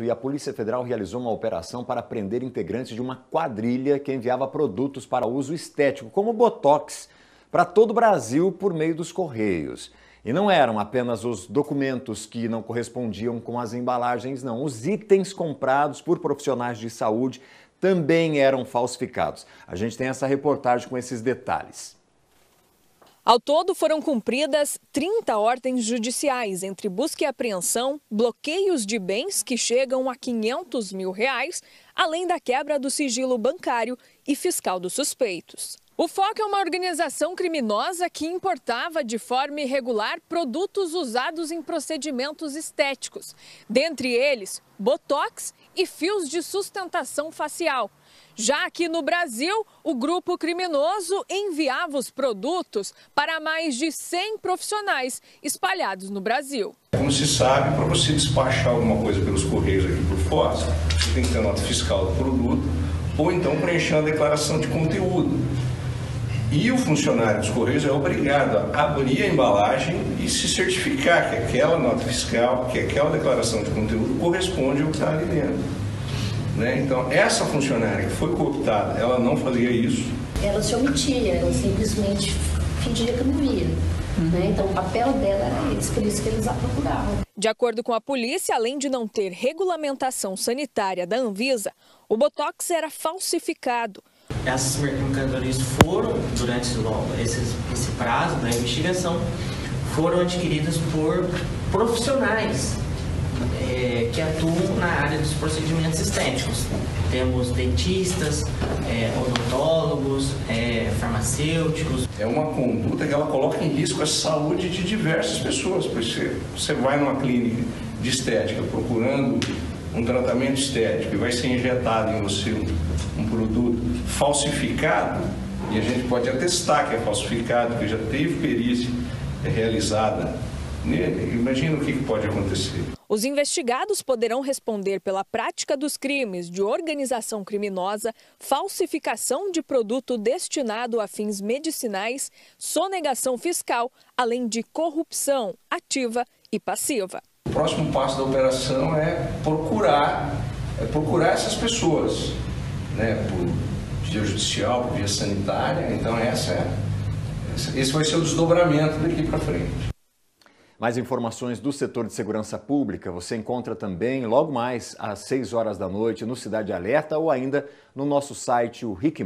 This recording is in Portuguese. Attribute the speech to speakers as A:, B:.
A: E a Polícia Federal realizou uma operação para prender integrantes de uma quadrilha que enviava produtos para uso estético, como Botox, para todo o Brasil por meio dos Correios. E não eram apenas os documentos que não correspondiam com as embalagens, não. Os itens comprados por profissionais de saúde também eram falsificados. A gente tem essa reportagem com esses detalhes.
B: Ao todo, foram cumpridas 30 ordens judiciais entre busca e apreensão, bloqueios de bens que chegam a 500 mil reais, além da quebra do sigilo bancário e fiscal dos suspeitos. O FOC é uma organização criminosa que importava de forma irregular produtos usados em procedimentos estéticos, dentre eles botox e fios de sustentação facial. Já aqui no Brasil, o grupo criminoso enviava os produtos para mais de 100 profissionais espalhados no Brasil.
C: Como se sabe, para você despachar alguma coisa pelos correios aqui por fora, você tem que ter nota fiscal do produto ou então preencher uma declaração de conteúdo. E o funcionário dos Correios é obrigado a abrir a embalagem e se certificar que aquela nota fiscal, que aquela declaração de conteúdo corresponde ao que está ali dentro. Né? Então, essa funcionária que foi cooptada, ela não fazia isso.
D: Ela se omitia, ela simplesmente fingia que não via. Né? Então, o papel dela era esse, por isso que eles a procuravam.
B: De acordo com a polícia, além de não ter regulamentação sanitária da Anvisa, o Botox era falsificado.
E: Essas mercadorias foram, durante esse, esse prazo da investigação, foram adquiridas por profissionais é, que atuam na área dos procedimentos estéticos. Temos dentistas, é, odontólogos, é, farmacêuticos.
C: É uma conduta que ela coloca em risco a saúde de diversas pessoas. Porque você vai numa clínica de estética procurando um tratamento estético e vai ser injetado em você um, produto falsificado, e a gente pode atestar que é falsificado, que já teve perícia realizada nele, imagina o que pode acontecer.
B: Os investigados poderão responder pela prática dos crimes de organização criminosa, falsificação de produto destinado a fins medicinais, sonegação fiscal, além de corrupção ativa e passiva.
C: O próximo passo da operação é procurar, é procurar essas pessoas, né, por via judicial, por via sanitária. Então essa é, esse vai ser o desdobramento daqui para frente.
A: Mais informações do setor de segurança pública você encontra também logo mais às 6 horas da noite no Cidade Alerta ou ainda no nosso site, o RIC+.